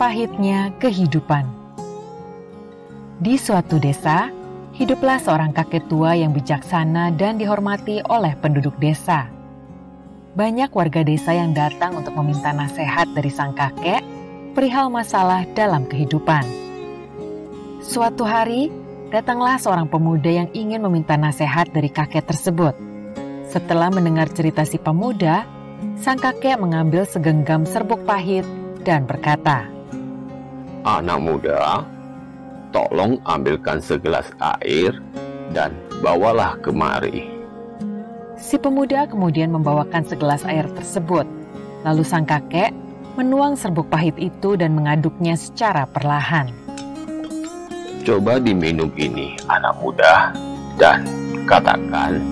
Pahitnya kehidupan. Di suatu desa, hiduplah seorang kakek tua yang bijaksana dan dihormati oleh penduduk desa. Banyak warga desa yang datang untuk meminta nasihat dari sang kakek perihal masalah dalam kehidupan. Suatu hari, datanglah seorang pemuda yang ingin meminta nasihat dari kakek tersebut. Setelah mendengar cerita si pemuda, sang kakek mengambil segenggam serbuk pahit dan berkata, Anak muda, tolong ambilkan segelas air dan bawalah kemari. Si pemuda kemudian membawakan segelas air tersebut. Lalu sang kakek menuang serbuk pahit itu dan mengaduknya secara perlahan. Coba diminum ini, anak muda, dan katakan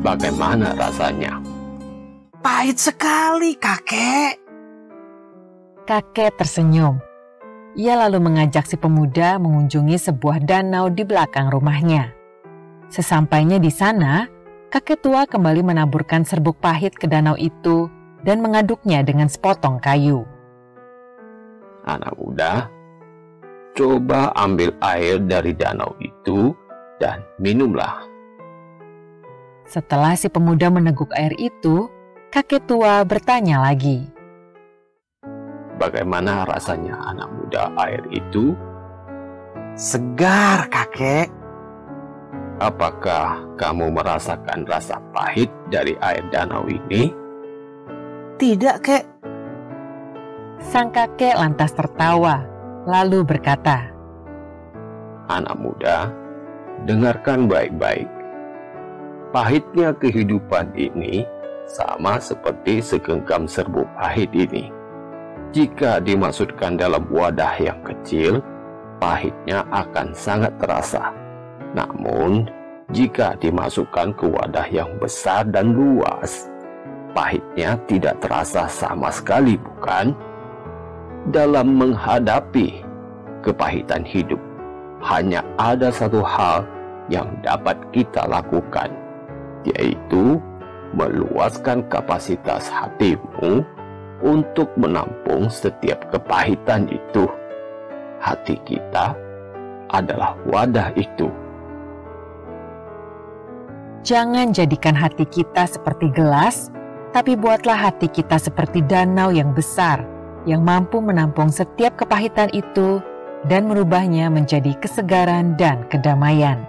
bagaimana rasanya. Pahit sekali, kakek. Kakek tersenyum ia lalu mengajak si pemuda mengunjungi sebuah danau di belakang rumahnya. Sesampainya di sana, kakek tua kembali menaburkan serbuk pahit ke danau itu dan mengaduknya dengan sepotong kayu. Anak muda, coba ambil air dari danau itu dan minumlah. Setelah si pemuda meneguk air itu, kakek tua bertanya lagi. Bagaimana rasanya anak muda air itu? Segar, kakek. Apakah kamu merasakan rasa pahit dari air danau ini? Tidak, kek. Sang kakek lantas tertawa, lalu berkata, Anak muda, dengarkan baik-baik. Pahitnya kehidupan ini sama seperti segenggam serbuk pahit ini jika dimasukkan dalam wadah yang kecil, pahitnya akan sangat terasa. Namun, jika dimasukkan ke wadah yang besar dan luas, pahitnya tidak terasa sama sekali, bukan? Dalam menghadapi kepahitan hidup, hanya ada satu hal yang dapat kita lakukan, yaitu meluaskan kapasitas hatimu untuk menampung setiap kepahitan itu. Hati kita adalah wadah itu. Jangan jadikan hati kita seperti gelas, tapi buatlah hati kita seperti danau yang besar yang mampu menampung setiap kepahitan itu dan merubahnya menjadi kesegaran dan kedamaian.